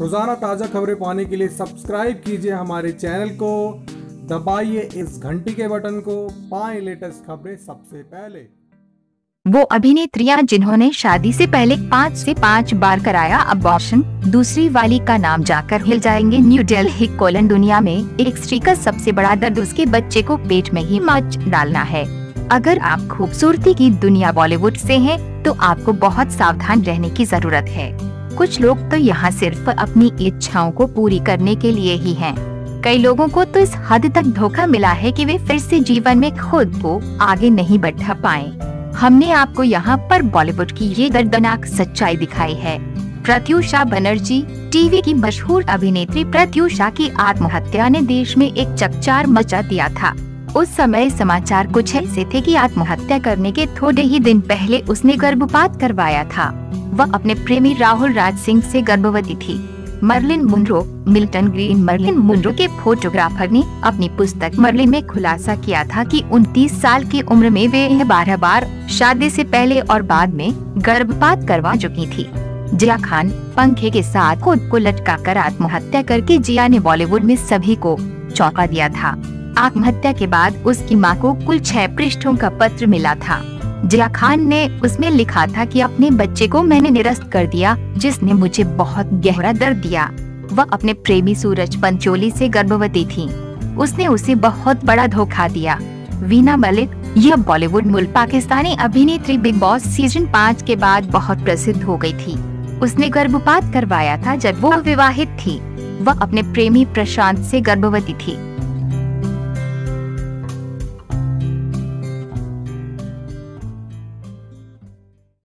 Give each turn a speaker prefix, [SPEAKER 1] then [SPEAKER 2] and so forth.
[SPEAKER 1] रोज़ाना ताज़ा खबरें पाने के लिए सब्सक्राइब कीजिए हमारे चैनल को। दबाइए इस घंटी के बटन को। पाएँ लेटेस्ट खबरें सबसे पहले।
[SPEAKER 2] वो अभिनेत्रियाँ जिन्होंने शादी से पहले पाँच से पाँच बार कराया अबॉर्शन दूसरी वाली का नाम जाकर हिल जाएँगे। न्यू दिल्ली कोलन दुनिया में एक स्त्री का सबसे बड़ा दर्द उसके बच्चे को पेट में ही मच डालना है। अगर आप खूबसूरती की दुनिया बॉलीवुड से हैं, तो आपको बहुत सावधान रहने की ज़रूरत है। कुछ लोग तो यहाँ सिर्फ़ अपनी इच्छाओं को पूरी करने के लिए ही हैं। कई लोगों को तो इस हद तक धोखा मिला है कि वे फिर से जीवन में खुद को आगे नहीं बढ़ा पाए। हमने आपको यहाँ पर बॉलीवुड की ये दर्दनाक सच्चाई दिखाई है। प्रत्युषा बनर्जी, टीवी की मशहूर अभिनेत्री प्रत्युषा की आत्महत्या ने देश में एक चकचार मचा दिया था। उस समय समाचार कुछ ऐसे थे कि आत्महत्या करने के थोड़े ही दिन पहले उसने गर्भपात करवाया था। वह अपने प्रेमी राहुल राज सिंह से गर्भवती थी। Marilyn Monroe, Milton Greene Marilyn Monroe के फोटोग्राफर ने अपनी पुस्तक मर्लिन में खुलासा किया था कि 29 साल की उम्र में वे बारह बार शादी से पहले और बाद में गर्भपात करवा चुकी थी। जिया खान, पंखे के साथ खुद को लटका कर आत्महत्या करके जिया ने बॉलीवुड में सभी को चौंका दिया था। आत्महत्या के बाद उसकी माँ को कुल छह पृष्ठों का पत्र मिला था। जिया खान ने उसमें लिखा था कि अपने बच्चे को मैंने निरस्त कर दिया, जिसने मुझे बहुत गहरा दर्द दिया। वह अपने प्रेमी सूरज पंचोली से गर्भवती थी। उसने उसे बहुत बड़ा धोखा दिया। वीना मलिक, यह बॉलीवुड मूल पाकिस्तानी अभिनेत्री बिग बॉस सीज़न पाँच के बाद बहुत प्रसिद्ध हो गई थी। उसने गर्भपात करवाया था जब वो विवाहित थी। वह अपने प्रेमी प्रशांत से गर्भवती थी।